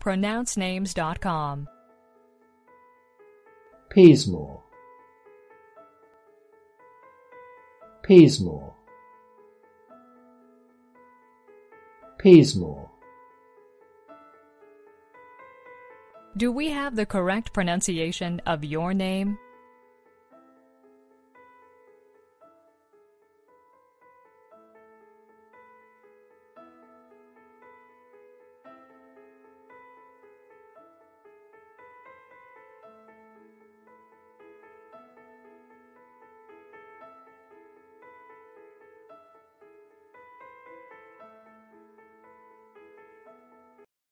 pronouncenames.com. Peasmore. Peasmore. Peasmore. Do we have the correct pronunciation of your name?